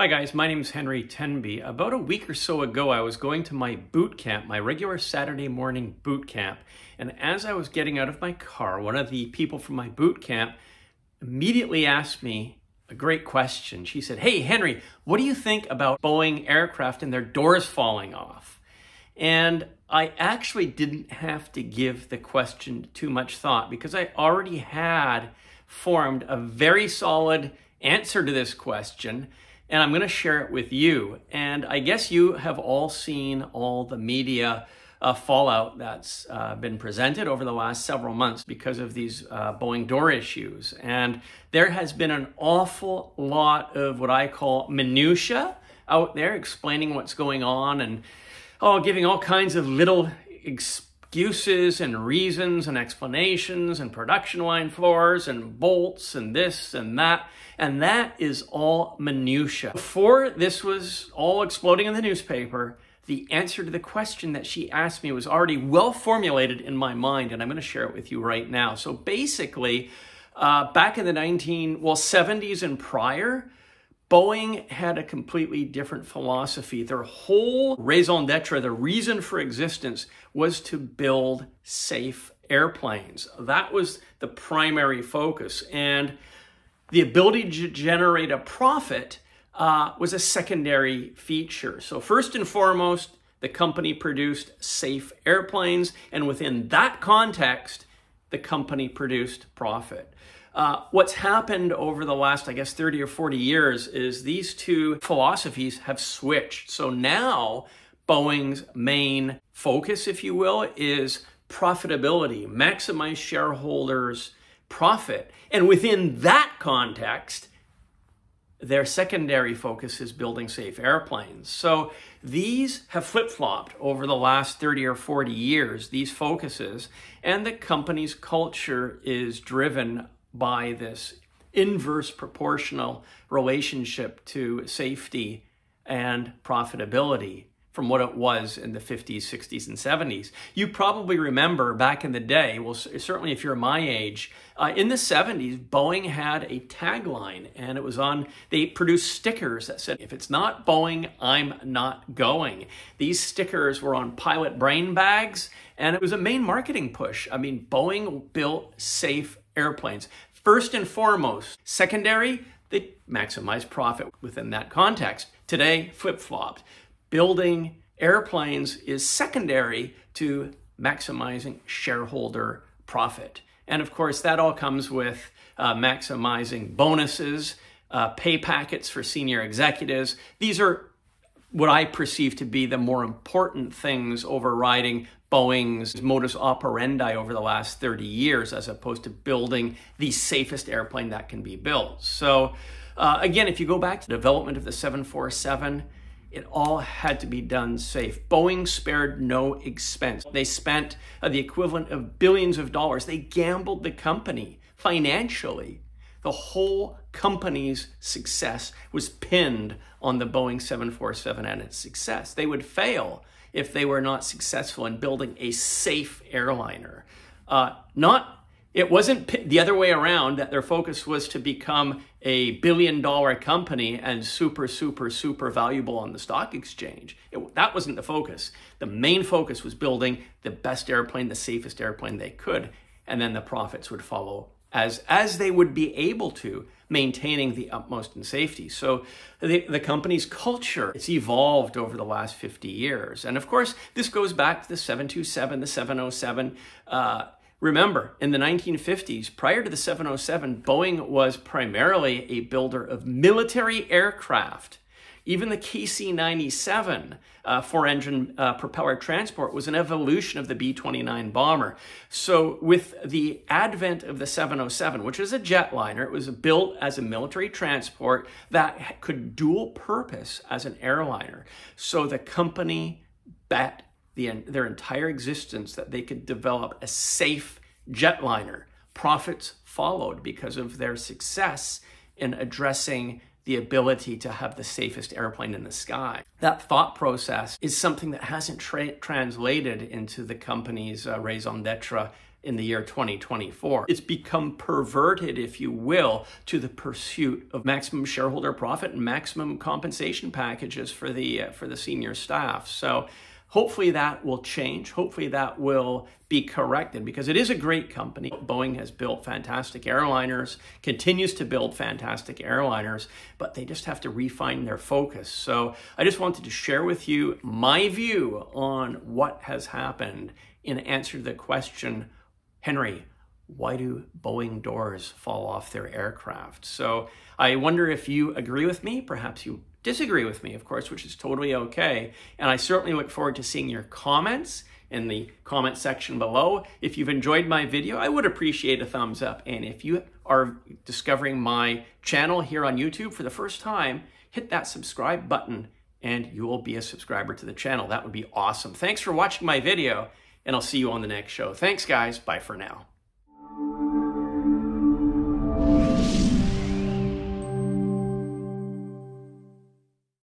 Hi guys, my name is Henry Tenby. About a week or so ago, I was going to my boot camp, my regular Saturday morning boot camp. And as I was getting out of my car, one of the people from my boot camp immediately asked me a great question. She said, Hey, Henry, what do you think about Boeing aircraft and their doors falling off? And I actually didn't have to give the question too much thought because I already had formed a very solid answer to this question and I'm going to share it with you. And I guess you have all seen all the media uh, fallout that's uh, been presented over the last several months because of these uh, Boeing door issues. And there has been an awful lot of what I call minutia out there explaining what's going on and oh, giving all kinds of little excuses and reasons and explanations and production line floors and bolts and this and that. And that is all minutia. Before this was all exploding in the newspaper, the answer to the question that she asked me was already well formulated in my mind, and I'm going to share it with you right now. So basically, uh, back in the 19 well 70s and prior, Boeing had a completely different philosophy. Their whole raison d'etre, the reason for existence, was to build safe airplanes. That was the primary focus. And the ability to generate a profit uh, was a secondary feature. So, first and foremost, the company produced safe airplanes, and within that context, the company produced profit. Uh, what's happened over the last, I guess, 30 or 40 years is these two philosophies have switched. So now Boeing's main focus, if you will, is profitability, maximize shareholders' profit. And within that context, their secondary focus is building safe airplanes. So these have flip flopped over the last 30 or 40 years, these focuses, and the company's culture is driven by this inverse proportional relationship to safety and profitability from what it was in the 50s, 60s, and 70s. You probably remember back in the day, well, certainly if you're my age, uh, in the 70s, Boeing had a tagline and it was on, they produced stickers that said, if it's not Boeing, I'm not going. These stickers were on pilot brain bags and it was a main marketing push. I mean, Boeing built safe airplanes. First and foremost, secondary, they maximize profit within that context. Today, flip flopped building airplanes is secondary to maximizing shareholder profit. And of course, that all comes with uh, maximizing bonuses, uh, pay packets for senior executives. These are what I perceive to be the more important things overriding Boeing's modus operandi over the last 30 years, as opposed to building the safest airplane that can be built. So, uh, again, if you go back to the development of the 747, it all had to be done safe. Boeing spared no expense. They spent uh, the equivalent of billions of dollars. They gambled the company financially. The whole company's success was pinned on the Boeing 747 and its success. They would fail if they were not successful in building a safe airliner. Uh, not it wasn't the other way around that their focus was to become a billion dollar company and super, super, super valuable on the stock exchange. It, that wasn't the focus. The main focus was building the best airplane, the safest airplane they could, and then the profits would follow as, as they would be able to, maintaining the utmost in safety. So the, the company's culture, it's evolved over the last 50 years. And of course, this goes back to the 727, the 707, uh, Remember, in the 1950s, prior to the 707, Boeing was primarily a builder of military aircraft. Even the KC 97 uh, four engine uh, propeller transport was an evolution of the B 29 bomber. So, with the advent of the 707, which is a jetliner, it was built as a military transport that could dual purpose as an airliner. So, the company bet the, their entire existence that they could develop a safe jetliner. Profits followed because of their success in addressing the ability to have the safest airplane in the sky. That thought process is something that hasn't tra- translated into the company's uh, raison d'etre in the year 2024. It's become perverted, if you will, to the pursuit of maximum shareholder profit and maximum compensation packages for the uh, for the senior staff. So hopefully that will change. Hopefully that will be corrected because it is a great company. Boeing has built fantastic airliners, continues to build fantastic airliners, but they just have to refine their focus. So I just wanted to share with you my view on what has happened in answer to the question Henry, why do Boeing doors fall off their aircraft? So I wonder if you agree with me. Perhaps you disagree with me, of course, which is totally okay. And I certainly look forward to seeing your comments in the comment section below. If you've enjoyed my video, I would appreciate a thumbs up. And if you are discovering my channel here on YouTube for the first time, hit that subscribe button and you will be a subscriber to the channel. That would be awesome. Thanks for watching my video and I'll see you on the next show. Thanks, guys. Bye for now.